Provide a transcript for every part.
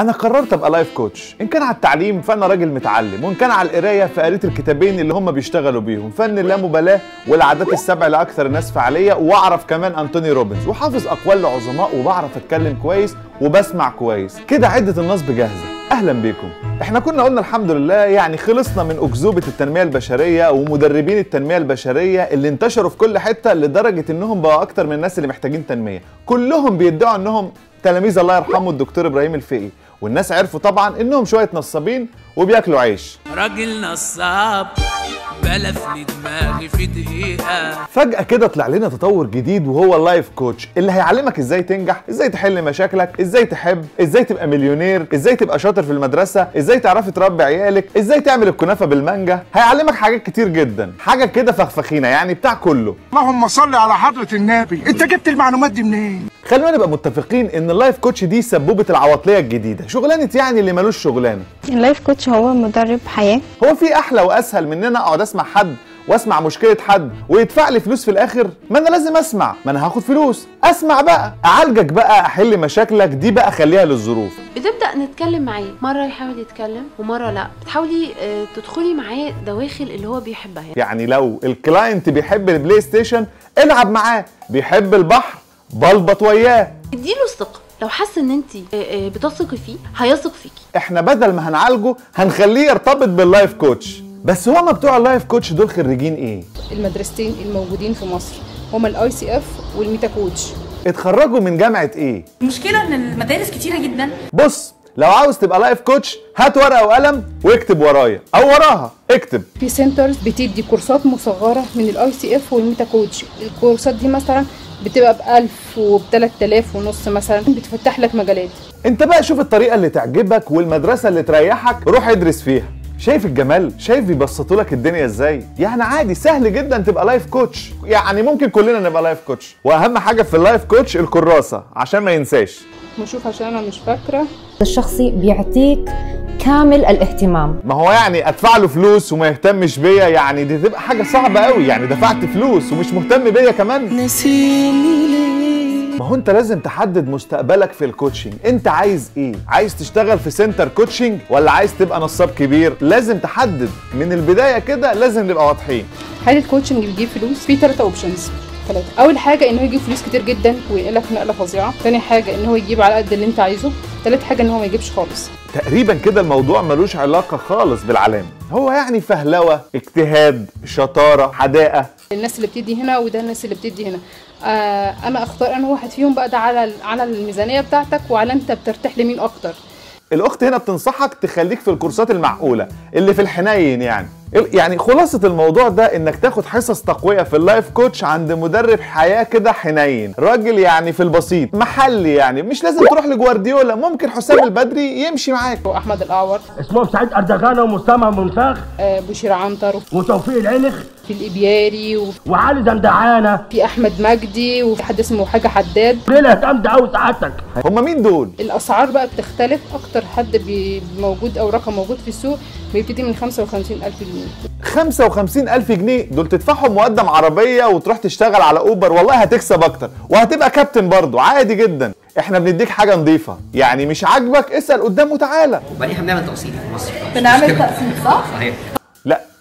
أنا قررت أبقى life coach إن كان على التعليم فأنا راجل متعلم. وإن كان على القراية فقريت الكتابين اللي هم بيشتغلوا بيهم. فن اللامبالاة والعادات السبع لأكثر الناس فعالية. وأعرف كمان أنتوني روبنز. وحافظ أقوال لعظماء وبعرف أتكلم كويس وبسمع كويس. كده عدة النصب جاهزه أهلا بيكم. إحنا كنا قلنا الحمد لله يعني خلصنا من أكذوبة التنمية البشرية ومدربين التنمية البشرية اللي انتشروا في كل حتة لدرجة إنهم بقوا أكتر من الناس اللي محتاجين تنمية. كلهم بيدعوا إنهم تلاميذ الله يرحمه الدكتور إبراهيم الفقي. والناس عرفوا طبعا إنهم شوية نصابين وبياكلوا عيش. راجل نصاب بلفني دماغي في دقيقة. فجأة كده طلع لنا تطور جديد وهو ال life coach اللي هيعلمك إزاي تنجح، إزاي تحل مشاكلك، إزاي تحب، إزاي تبقى مليونير، إزاي تبقى شاطر في المدرسة، إزاي تعرفي تربي عيالك، إزاي تعمل الكنافة بالمانجا، هيعلمك حاجات كتير جدا، حاجة كده فخفخينة يعني بتاع كله. اللهم صل على حضرة النبي. أنت جبت المعلومات دي منين؟ خلونا نبقى متفقين إن ال life coach دي سبوبة العواطلية الجديدة، شغلانة يعني اللي ملوش شغلانة. ال life coach هو مدرب حياة. هو في أحلى وأسهل من إن أنا أقعد أسمع حد وأسمع مشكلة حد ويدفع لي فلوس في الآخر؟ ما أنا لازم أسمع. ما أنا هاخد فلوس. أسمع بقى. أعالجك بقى. أحل مشاكلك. دي بقى خليها للظروف. بتبدأ نتكلم معاه. مرة يحاول يتكلم ومرة لأ. بتحاولي آه، تدخلي معاه دواخل اللي هو بيحبها يعني. لو ال client بيحب ال PlayStation العب معاه. بيحب البحر بلبط وياه. اديله الثقة. لو حس إن انت بتثقي فيه هيثق فيكي إحنا بدل ما هنعالجه هنخليه يرتبط بال life coach بس هما بتوع ال life coach دول خريجين إيه؟ المدرستين الموجودين في مصر. هما ال ICF وال Meta Coach اتخرجوا من جامعة إيه؟ المشكلة إن المدارس كتيرة جدا. بص لو عاوز تبقى life coach هات ورقة وقلم واكتب ورايا. أو وراها اكتب. في centers بتدي كورسات مصغرة من ال ICF وال Meta Coach الكورسات دي مثلا بتبقى ب 1000 وب 3000 ونص مثلا بتفتح لك مجالات. انت بقى شوف الطريقة اللي تعجبك والمدرسة اللي تريحك روح ادرس فيها. شايف الجمال؟ شايف بيبسطوا لك الدنيا إزاي؟ يعني عادي سهل جدا تبقى life coach يعني ممكن كلنا نبقى life coach وأهم حاجة في ال life coach الكراسة عشان ما ينساش. نشوف عشان أنا مش فاكرة. الشخصي بيعطيك كامل الاهتمام. ما هو يعني ادفع له فلوس وما يهتمش بيا يعني دي تبقى حاجة صعبة قوي يعني دفعت فلوس ومش مهتم بيا كمان. نسيني ليه؟ ما هو انت لازم تحدد مستقبلك في ال coaching انت عايز إيه؟ عايز تشتغل في center coaching ولا عايز تبقى نصاب كبير؟ لازم تحدد. من البداية كده لازم نبقى واضحين. هل ال coaching بيجيب فلوس في ثلاثة options ثلاثة أول حاجة إن هو يجيب فلوس كتير جدا وينقلك نقلة فظيعة. تاني حاجة إن هو يجيب على قد اللي أنت عايزه. تالت حاجة إن هو ما يجيبش خالص. تقريبا كده الموضوع ملوش علاقة خالص بالعلام. هو يعني فهلوة اجتهاد شطارة حداقة. الناس اللي بتدي هنا وده الناس اللي بتدي هنا. آه أنا أختار أنا واحد فيهم بقى ده على على الميزانية بتاعتك وعلى أنت بترتاح لمين أكتر. الأخت هنا بتنصحك تخليك في الكورسات المعقولة اللي في الحنين يعني. يعني خلاصة الموضوع ده إنك تاخد حصص تقوية في اللايف كوتش عند مدرب حياة كده حنين. راجل يعني في البسيط. محلي يعني. مش لازم تروح لجوارديولا. ممكن حسام البدري يمشي معاك. وأحمد الأعور. اسمهم سعيد اردغانة ومسامة منفاخ آه بشير عنتر. وتوفيق العنخ. في الإبياري وفي وعلي زندعانة. أحمد مجدي. وفي حد اسمه حاجة حداد. ليلة جامدة أوي سعادتك. هما مين دول؟ الأسعار بقى بتختلف. أكتر حد بي- موجود أو رقم موجود في السوق بيبتدي من 55000 جنيه. 55 ألف جنيه دول تدفعهم مقدم عربية وتروح تشتغل على أوبر والله هتكسب أكتر. وهتبقى كابتن برضو عادي جدا. إحنا بنديك حاجة نظيفة يعني مش عاجبك اسأل قدام وتعالى وبعدين إحنا بنعمل تقسيط في مصر. بنعمل تقسيط صح؟ صحيح.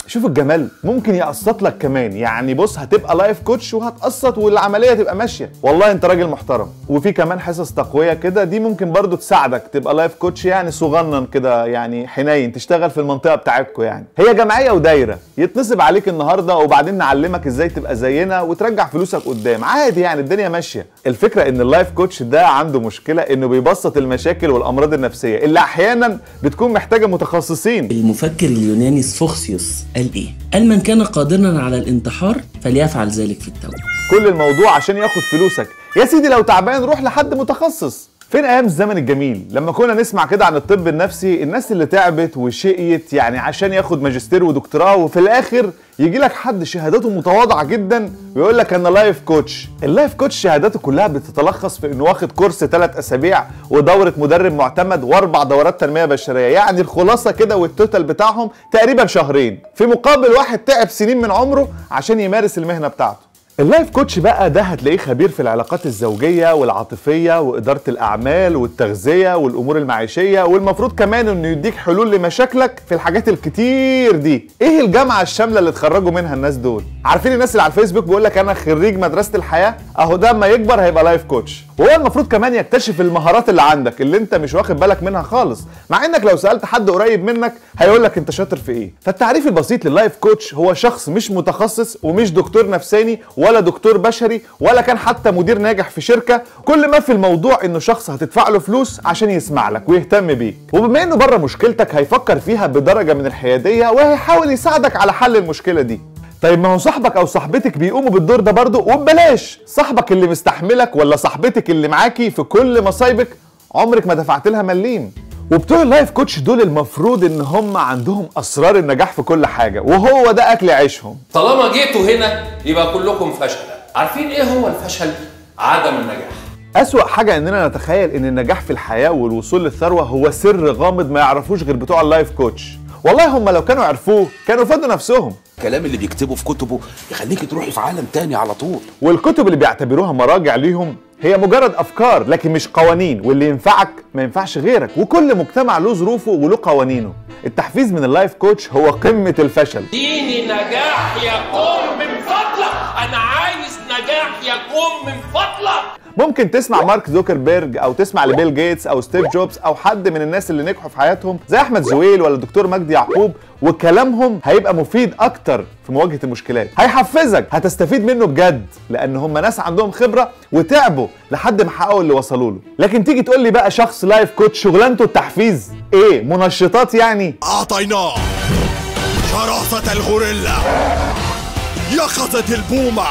شوف الجمال ممكن يقسط لك كمان. يعني بص هتبقى life coach وهتقسط والعملية تبقى ماشية. والله انت راجل محترم. وفي كمان حصص تقوية كده دي ممكن برضو تساعدك. تبقى life coach يعني صغنن كده يعني حنين تشتغل في المنطقة بتاعتكم يعني. هي جمعية ودايرة. يتنصب عليك النهارده وبعدين نعلمك إزاي تبقى زينا وترجع فلوسك قدام. عادي يعني الدنيا ماشية. الفكرة إن ال life coach ده عنده مشكلة إنه بيبسط المشاكل والأمراض النفسية. اللي أحيانا بتكون محتاجة متخصصين. المفكر اليوناني سفوخسيوس قال إيه؟ قال من كان قادرا على الانتحار فليفعل ذلك في التو. كل الموضوع عشان ياخد فلوسك. يا سيدي لو تعبان روح لحد متخصص. فين أيام الزمن الجميل؟ لما كنا نسمع كده عن الطب النفسي الناس اللي تعبت وشقيت يعني عشان ياخد ماجستير ودكتوراه وفي الآخر يجي لك حد شهادته متواضعة جدا ويقول لك أنا life coach ال life coach شهاداته كلها بتتلخص في إنه واخد course ثلاث أسابيع ودورة مدرب معتمد وأربع دورات تنمية بشرية. يعني الخلاصة كده وال total بتاعهم تقريبا شهرين. في مقابل واحد تعب سنين من عمره عشان يمارس المهنة بتاعته. ال life coach بقى ده هتلاقيه خبير في العلاقات الزوجية والعاطفية وإدارة الأعمال والتغذية والأمور المعيشية والمفروض كمان إنه يديك حلول لمشاكلك في الحاجات الكتير دي. إيه الجامعة الشاملة اللي اتخرجوا منها الناس دول؟ عارفين الناس اللي على الفيسبوك بيقول لك أنا خريج مدرسة الحياة؟ أهو ده اما يكبر هيبقى life coach. وهو المفروض كمان يكتشف المهارات اللي عندك اللي أنت مش واخد بالك منها خالص. مع إنك لو سألت حد قريب منك هيقول لك أنت شاطر في إيه. فالتعريف البسيط لللايف كوتش هو شخص مش متخصص ومش دكتور نفساني ولا دكتور بشري ولا كان حتى مدير ناجح في شركة كل ما في الموضوع إنه شخص هتدفع له فلوس عشان يسمع لك ويهتم بيك. وبما إنه بره مشكلتك هيفكر فيها بدرجة من الحيادية وهيحاول يساعدك على حل المشكلة دي. طيب ما هو صاحبك أو صاحبتك بيقوموا بالدور ده برضه؟ وببلاش صاحبك اللي مستحملك ولا صاحبتك اللي معاكي في كل مصايبك عمرك ما دفعت لها مليم. وبتوع ال life coach دول المفروض إن هم عندهم أسرار النجاح في كل حاجة وهو ده أكل عيشهم. طالما جيتوا هنا يبقى كلكم فشل. عارفين إيه هو الفشل؟ عدم النجاح. أسوأ حاجة إننا نتخيل إن النجاح في الحياة والوصول للثروة هو سر غامض ما يعرفوش غير بتوع ال life coach. والله هم لو كانوا عرفوه كانوا فادوا نفسهم. الكلام اللي بيكتبه في كتبه يخليك تروحي في عالم تاني على طول. والكتب اللي بيعتبروها مراجع ليهم هي مجرد أفكار لكن مش قوانين واللي ينفعك ما ينفعش غيرك. وكل مجتمع له ظروفه وله قوانينه. التحفيز من ال life coach هو قمة الفشل. اديني نجاح يقوم من فضلك. أنا عايز نجاح يقوم من فضلك. ممكن تسمع مارك زوكربيرج أو تسمع لبيل جيتس أو ستيف جوبز أو حد من الناس اللي نجحوا في حياتهم زي أحمد زويل ولا الدكتور مجدي يعقوب وكلامهم هيبقى مفيد أكتر في مواجهة المشكلات. هيحفزك هتستفيد منه بجد لأن هم ناس عندهم خبرة وتعبوا لحد ما حققوا اللي وصلوا له. لكن تيجي تقول لي بقى شخص life coach شغلانته التحفيز. إيه؟ منشطات يعني؟ أعطيناه شراسة الغوريلا. يقظة البومة.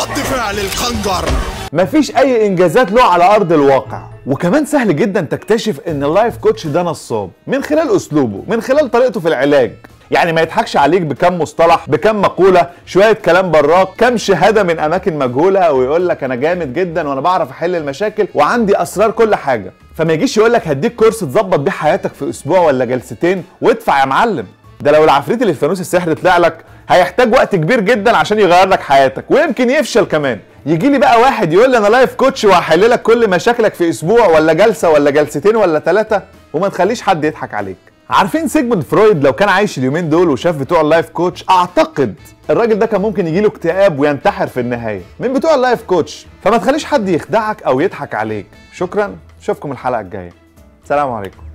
رد فعل الخنجر مفيش أي إنجازات له على أرض الواقع. وكمان سهل جدا تكتشف إن ال life coach ده نصاب من خلال أسلوبه من خلال طريقته في العلاج. يعني ما يضحكش عليك بكم مصطلح بكم مقولة شوية كلام براق كم شهادة من أماكن مجهولة ويقول لك أنا جامد جدا وأنا بعرف أحل المشاكل وعندي أسرار كل حاجة. فما يجيش يقول لك هديك course تظبط بيه حياتك في أسبوع ولا جلستين وادفع يا معلم. ده لو العفريت اللي في فانوس السحر طلع لك هيحتاج وقت كبير جدا عشان يغير لك حياتك ويمكن يفشل كمان. يجي لي بقى واحد يقول لي أنا life coach وهحل لك كل مشاكلك في أسبوع ولا جلسة ولا جلستين ولا ثلاثة وما تخليش حد يضحك عليك. عارفين سيجموند فرويد لو كان عايش اليومين دول وشاف بتوع ال life coach أعتقد الراجل ده كان ممكن يجيله اكتئاب وينتحر في النهاية من بتوع ال life coach فما تخليش حد يخدعك أو يضحك عليك. شكرا. أشوفكم الحلقة الجاية. سلام عليكم.